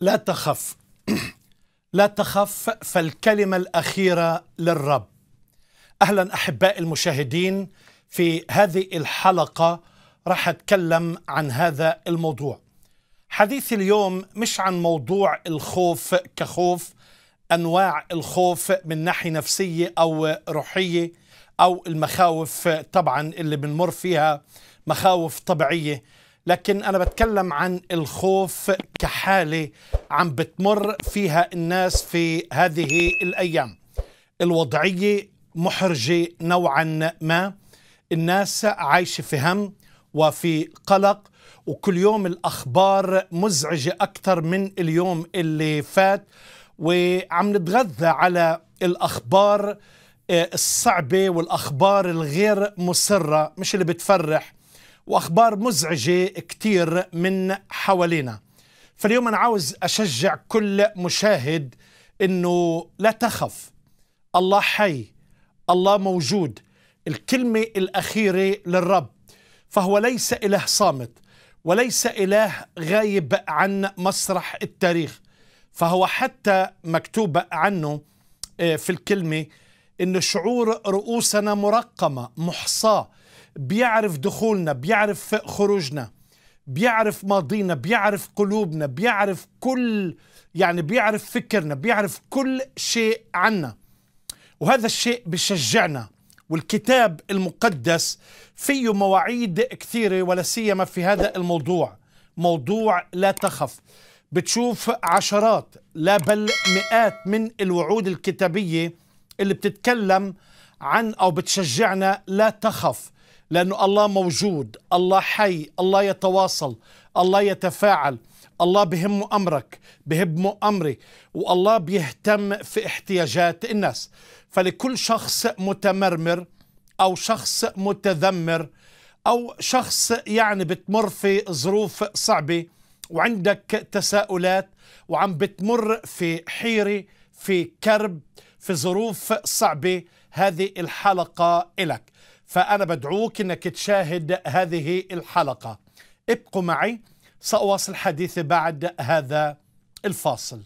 لا تخف. لا تخف فالكلمة الأخيرة للرب. أهلا أحباء المشاهدين في هذه الحلقة راح أتكلم عن هذا الموضوع. حديث اليوم مش عن موضوع الخوف كخوف أنواع الخوف من ناحية نفسية أو روحية أو المخاوف طبعا اللي بنمر فيها مخاوف طبيعية. لكن أنا بتكلم عن الخوف كحالة عم بتمر فيها الناس في هذه الأيام. الوضعية محرجة نوعا ما. الناس عايشة في هم وفي قلق وكل يوم الأخبار مزعجة أكثر من اليوم اللي فات. وعم نتغذى على الأخبار الصعبة والأخبار الغير مسرة مش اللي بتفرح. وأخبار مزعجة كتير من حوالينا. فاليوم أنا عاوز أشجع كل مشاهد إنه لا تخف. الله حي الله موجود. الكلمة الأخيرة للرب فهو ليس إله صامت وليس إله غايب عن مسرح التاريخ. فهو حتى مكتوب عنه في الكلمة إن شعور رؤوسنا مرقمة محصاة. بيعرف دخولنا بيعرف خروجنا بيعرف ماضينا بيعرف قلوبنا بيعرف كل يعني بيعرف فكرنا بيعرف كل شيء عنا. وهذا الشيء بشجعنا والكتاب المقدس فيه مواعيد كثيرة ولا سيما في هذا الموضوع. موضوع لا تخف. بتشوف عشرات لا بل مئات من الوعود الكتابية اللي بتتكلم عن أو بتشجعنا لا تخف لأنه الله موجود الله حي الله يتواصل الله يتفاعل الله بهمه أمرك بهمه أمري والله بيهتم في احتياجات الناس. فلكل شخص متمرمر أو شخص متذمر أو شخص يعني بتمر في ظروف صعبة وعندك تساؤلات وعم بتمر في حيرة في كرب في ظروف صعبة هذه الحلقة إلك. فأنا بدعوك أنك تشاهد هذه الحلقة. ابقوا معي سأواصل حديثي بعد هذا الفاصل.